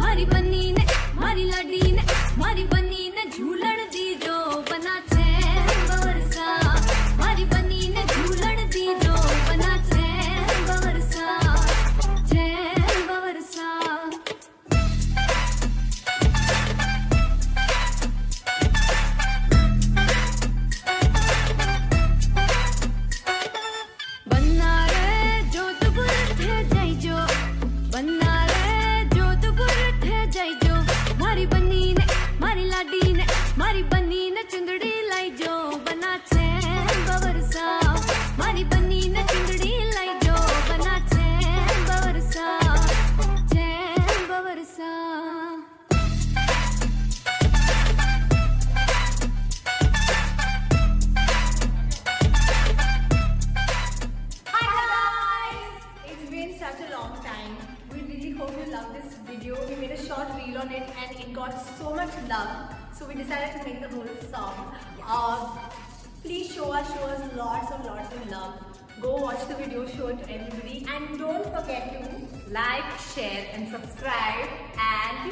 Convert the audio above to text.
मारी बनी ने मारी लड़ी ने मारी बनी this video. We made a short reel on it and it got so much love. So we decided to make the whole song. Uh, please show us, show us lots and lots of love. Go watch the video, show it to everybody and don't forget to like, share and subscribe and